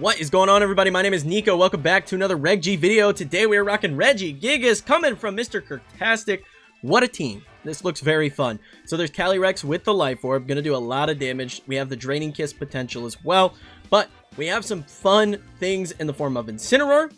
What is going on everybody? My name is Nico. Welcome back to another Reg G video. Today we are rocking Regigigas coming from Mr. Curtastic. What a team. This looks very fun. So there's Calyrex with the Life Orb. Gonna do a lot of damage. We have the Draining Kiss potential as well. But we have some fun things in the form of Incineroar.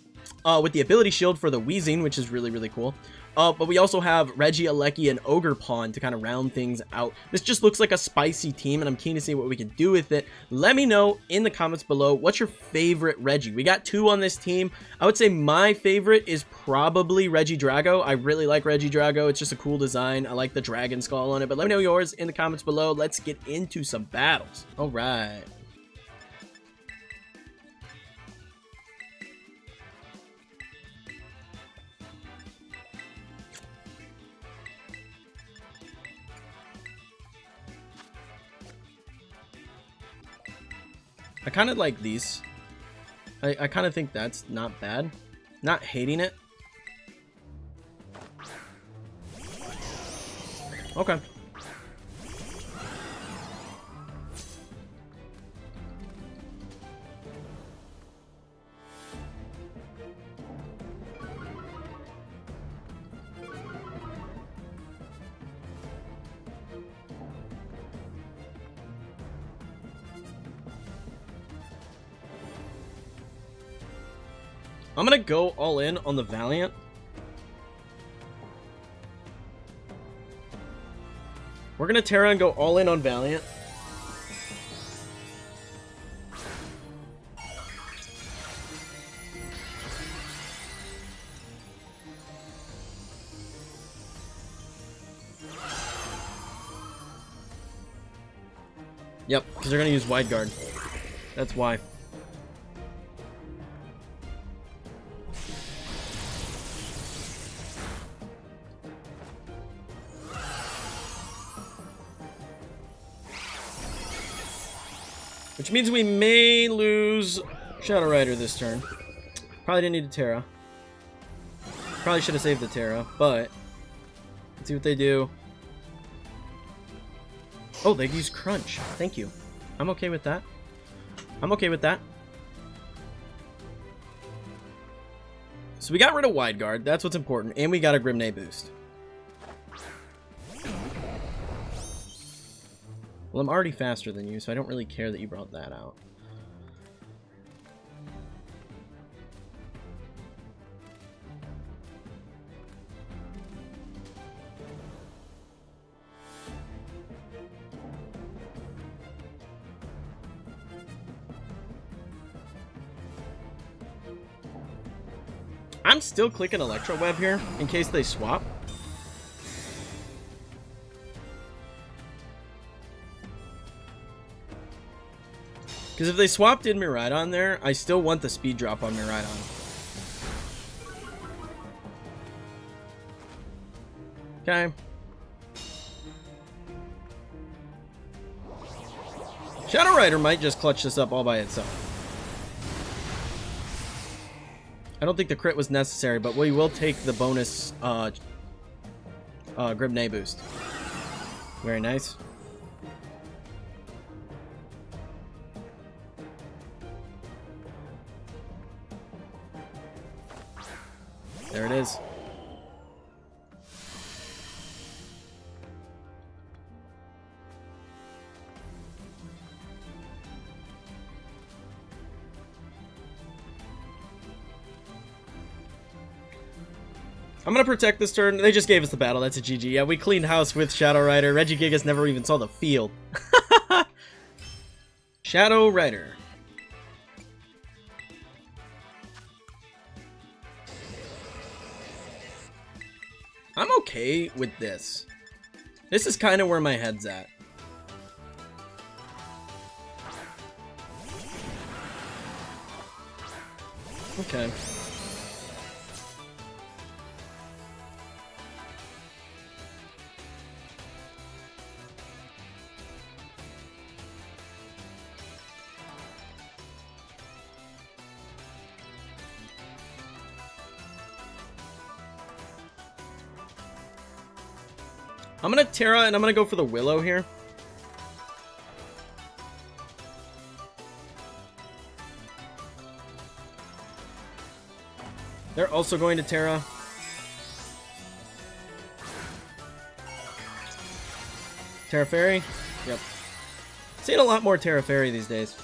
Uh, with the ability shield for the Weezing, which is really, really cool. Uh, but we also have Regieleki and Ogerpon to kind of round things out. This just looks like a spicy team, and I'm keen to see what we can do with it. Let me know in the comments below, what's your favorite Regi? We got two on this team. I would say my favorite is probably Regidrago. I really like Regidrago. It's just a cool design. I like the dragon skull on it, but let me know yours in the comments below. Let's get into some battles. All right. I kind of like these. I, I kind of think that's not bad. Not hating it. Okay. I'm gonna go all in on the Valiant. We're gonna Tera and go all in on Valiant. Yep, because they're gonna use Wide Guard. That's why. Which means we may lose Shadow Rider this turn. Probably didn't need a Tera. Probably should have saved the Tera, but let's see what they do. Oh, they use Crunch. Thank you. I'm okay with that. I'm okay with that. So we got rid of Wide Guard. That's what's important. And we got a Grim Neigh boost. Well, I'm already faster than you, so I don't really care that you brought that out. I'm still clicking Electro Web here, in case they swap. Because if they swapped in Miraidon there, I still want the speed drop on Miraidon. Okay. Shadow Rider might just clutch this up all by itself. I don't think the crit was necessary, but we will take the bonus uh, uh, boost. Very nice. There it is. I'm gonna protect this turn. They just gave us the battle. That's a GG. Yeah, we cleaned house with Shadow Rider. Regigigas never even saw the field. Shadow Rider. Okay with this. This is kind of where my head's at. Okay. I'm gonna Tera and I'm gonna go for the Willow here. They're also going to Tera. Tera Fairy? Yep. Seeing a lot more Tera Fairy these days.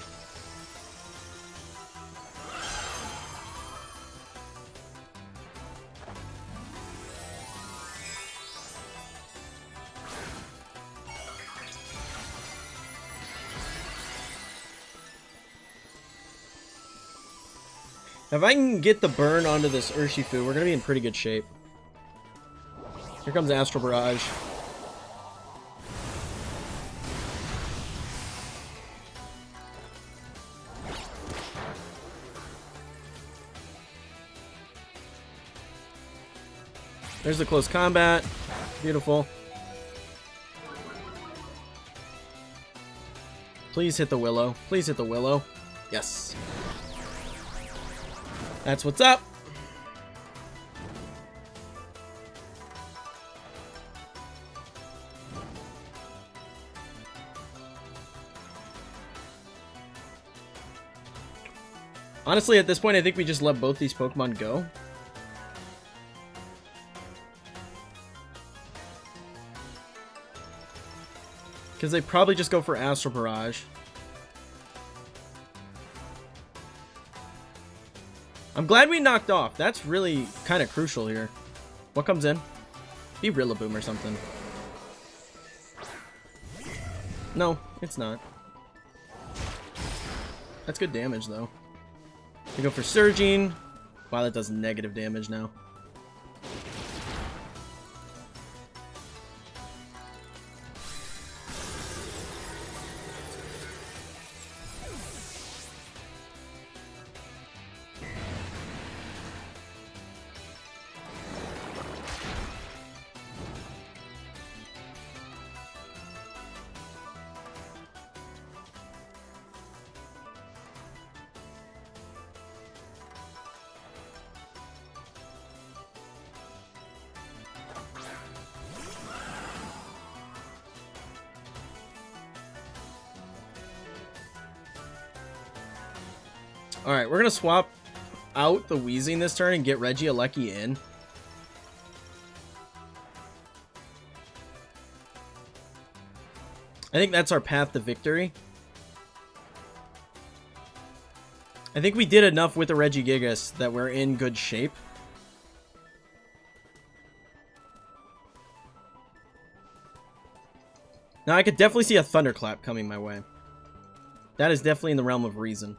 If I can get the burn onto this Urshifu, we're going to be in pretty good shape. Here comes Astral Barrage. There's the close combat. Beautiful. Please hit the Willow. Please hit the Willow. Yes. That's what's up. Honestly, at this point, I think we just let both these Pokemon go. Because they probably just go for Astral Barrage. I'm glad we knocked off. That's really kind of crucial here. What comes in? Be Rillaboom or something. No, it's not. That's good damage, though. We go for Surging. Wow, that does negative damage now. Alright, we're going to swap out the Weezing this turn and get Regieleki in. I think that's our path to victory. I think we did enough with the Regigigas that we're in good shape. Now, I could definitely see a Thunderclap coming my way. That is definitely in the realm of reason.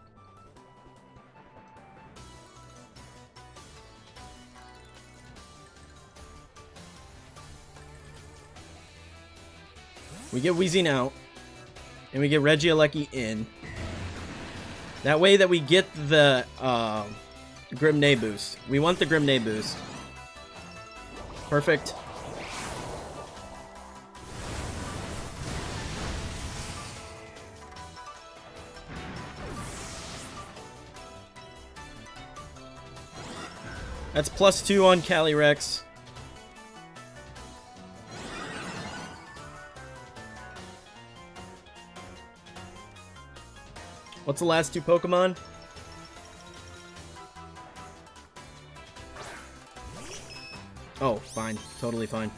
We get Weezing out. And we get Regieleki in. That way that we get the uh, boost. We want the Grim boost. Perfect. That's plus two on Calyrex. What's the last two Pokemon? Oh, fine. Totally fine.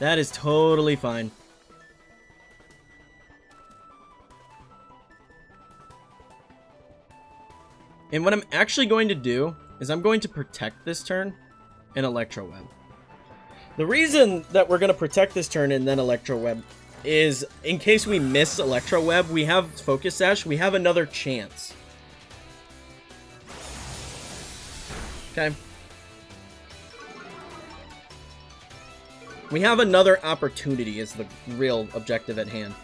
That is totally fine. And what I'm actually going to do is I'm going to protect this turn in Electro Web. The reason that we're going to protect this turn and then Electro Web is in case we miss Electro Web, we have Focus Sash, we have another chance. Okay. We have another opportunity is the real objective at hand.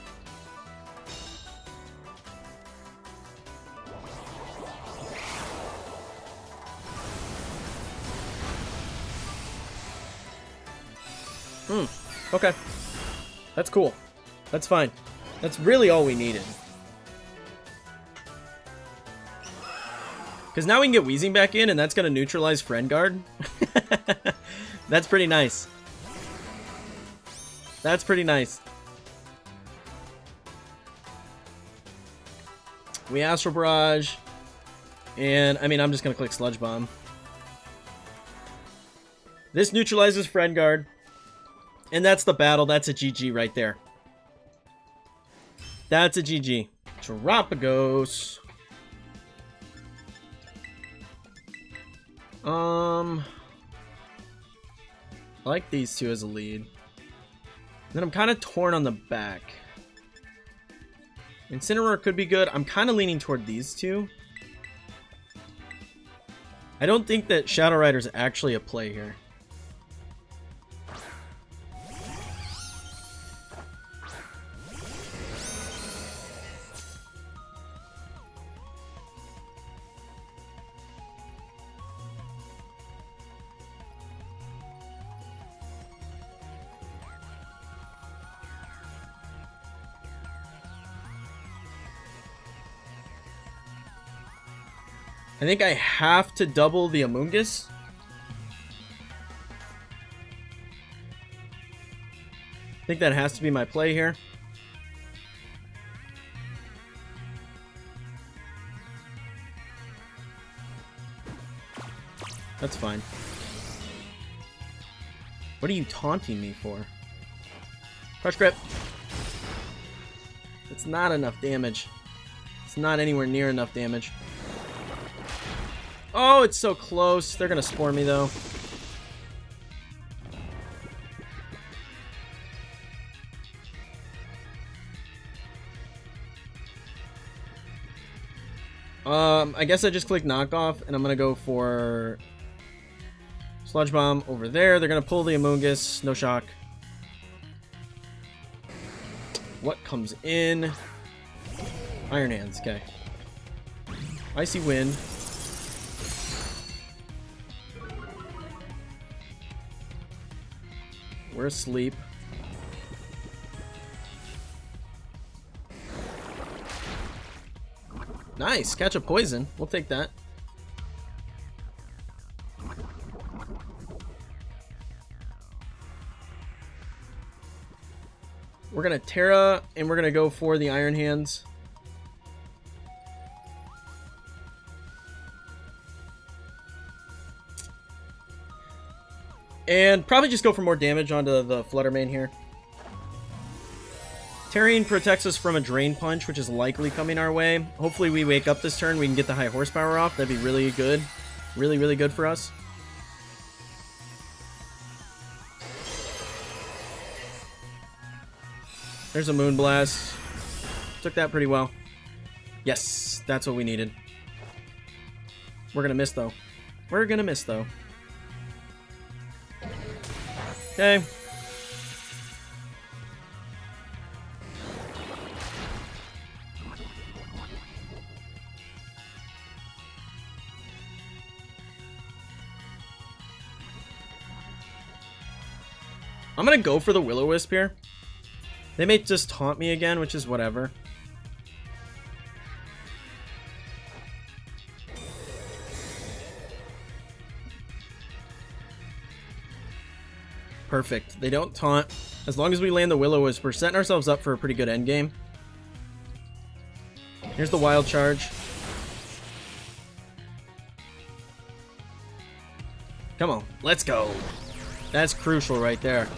Okay. That's cool. That's fine. That's really all we needed. Because now we can get Weezing back in, and that's going to neutralize Friend Guard. that's pretty nice. That's pretty nice. We Astral Barrage. And, I mean, I'm just going to click Sludge Bomb. This neutralizes Friend Guard. And that's the battle. That's a GG right there. That's a GG. Terapagos. Um... I like these two as a lead. Then I'm kind of torn on the back. Incineroar could be good. I'm kind of leaning toward these two. I don't think that Shadow Rider is actually a play here. I think I have to double the Amoonguss. I think that has to be my play here. That's fine. What are you taunting me for? Crush grip. It's not enough damage. It's not anywhere near enough damage. Oh, it's so close. They're gonna spore me, though. Um, I guess I just click knockoff, and I'm gonna go for Sludge Bomb over there. They're gonna pull the Amoonguss. No shock. What comes in? Iron Hands, okay. Icy Wind. We're asleep. Nice, catch a poison. We'll take that. We're gonna Tera, and we're gonna go for the Iron Hands. And probably just go for more damage onto the Flutter Mane here. Terrain protects us from a Drain Punch, which is likely coming our way. Hopefully we wake up this turn, we can get the high horsepower off. That'd be really good. Really, really good for us. There's a Moonblast. Took that pretty well. Yes, that's what we needed. We're gonna miss, though. We're gonna miss, though. Okay. I'm gonna go for the Will-O-Wisp here. They may just taunt me again, which is whatever. Perfect. They don't taunt. As long as we land the Will-O-Wisp, we're setting ourselves up for a pretty good endgame. Here's the Wild Charge. Come on, let's go. That's crucial right there.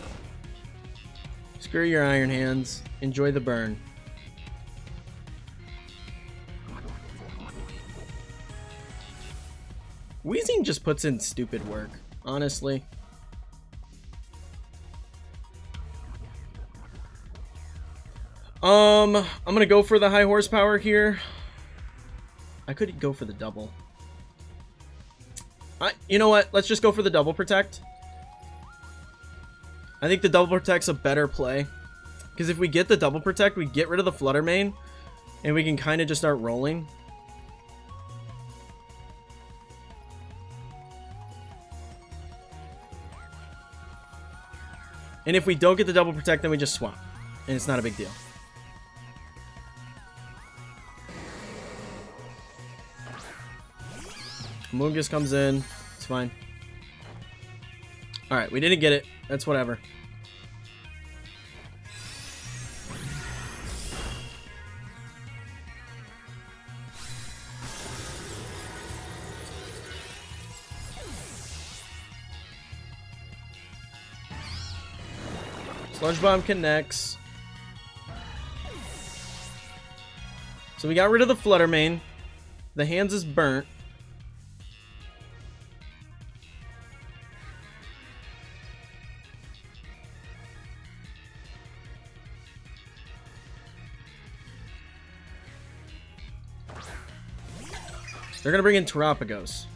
Screw your Iron Hands. Enjoy the burn. Weezing just puts in stupid work, honestly. Um, I'm gonna go for the high horsepower here. I could go for the double. I, you know what? Let's just go for the double protect. I think the double protect's a better play. Because if we get the double protect, we get rid of the flutter mane. And we can kind of just start rolling. And if we don't get the double protect, then we just swap. And it's not a big deal. Mungus comes in. It's fine. Alright, we didn't get it. That's whatever. Sludge Bomb connects. So we got rid of the Flutter Mane. The hands is burnt. They're gonna bring in Terapagos.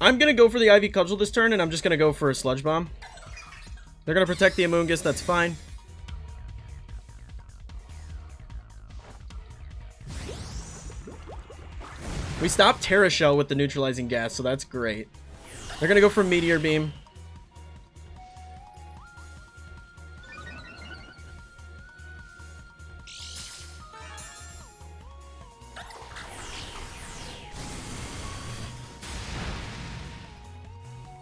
I'm gonna go for the Ivy Cudgel this turn, and I'm just gonna go for a Sludge Bomb. They're gonna protect the Amoonguss, that's fine. Stopped Tera Shell with the neutralizing gas, so that's great. They're gonna go for Meteor Beam.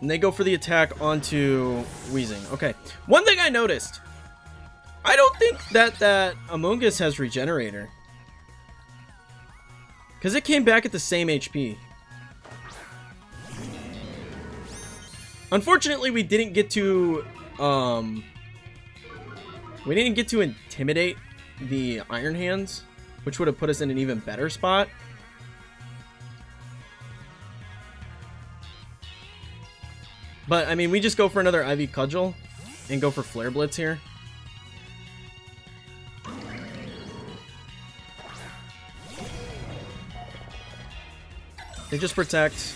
And they go for the attack onto Weezing. Okay. One thing I noticed. I don't think that that Amoonguss has Regenerator. Because it came back at the same HP. Unfortunately, we didn't get to, um... We didn't get to intimidate the Iron Hands, which would have put us in an even better spot. But, I mean, we just go for another Ivy Cudgel and go for Flare Blitz here. They just protect.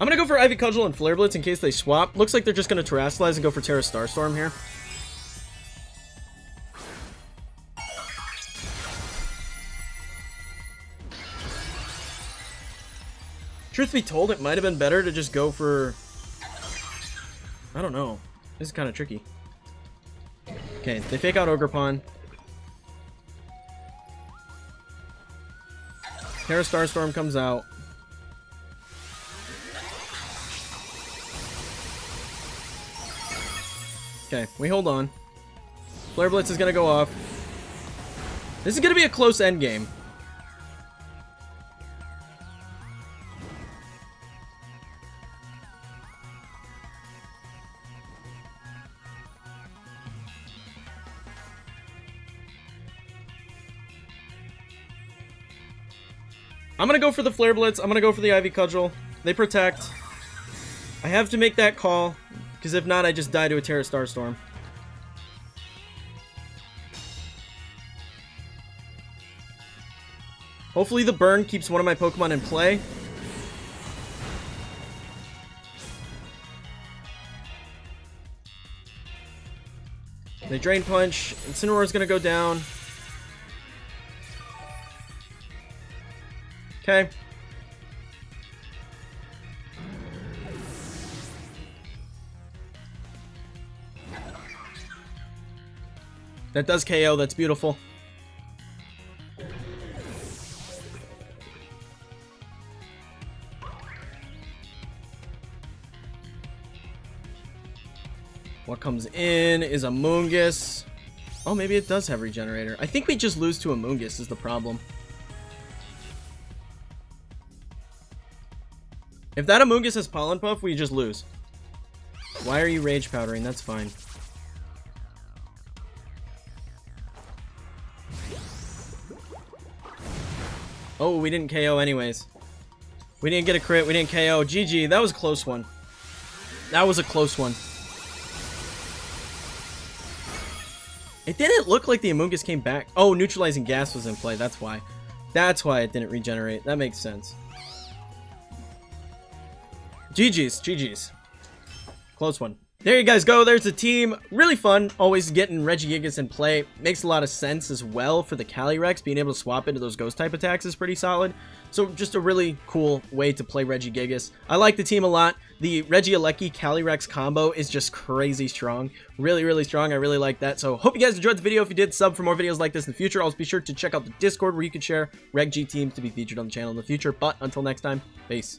I'm gonna go for Ivy Cudgel and Flare Blitz in case they swap. Looks like they're just gonna Terastallize and go for Tera Starstorm here. Truth be told, it might have been better to just go for... I don't know. This is kind of tricky. Okay, they fake out Ogerpon. Tera Starstorm comes out. Okay, we hold on. Flare Blitz is gonna go off. This is gonna be a close end game. I'm gonna go for the Flare Blitz. I'm gonna go for the Ivy Cudgel. They protect. I have to make that call. Because if not, I just die to a Tera Starstorm. Hopefully the burn keeps one of my Pokemon in play. They Drain Punch. Incineroar's gonna go down. Okay. That does KO, that's beautiful. What comes in is Amoonguss. Oh, maybe it does have Regenerator. I think we just lose to Amoonguss is the problem. If that Amoonguss has Pollen Puff, we just lose. Why are you Rage Powdering? That's fine. Oh, we didn't KO anyways. We didn't get a crit. We didn't KO. GG. That was a close one. That was a close one. It didn't look like the Amoonguss came back. Oh, neutralizing gas was in play. That's why. That's why it didn't regenerate. That makes sense. GG's, GG's. Close one. There you guys go. There's the team. Really fun. Always getting Regigigas in play. Makes a lot of sense as well for the Calyrex. Being able to swap into those ghost type attacks is pretty solid. So just a really cool way to play Regigigas. I like the team a lot. The Reggie Regieleki Calyrex combo is just crazy strong. Really, really strong. I really like that. So hope you guys enjoyed the video. If you did, sub for more videos like this in the future. Also be sure to check out the Discord where you can share Reg G teams to be featured on the channel in the future. But until next time, peace.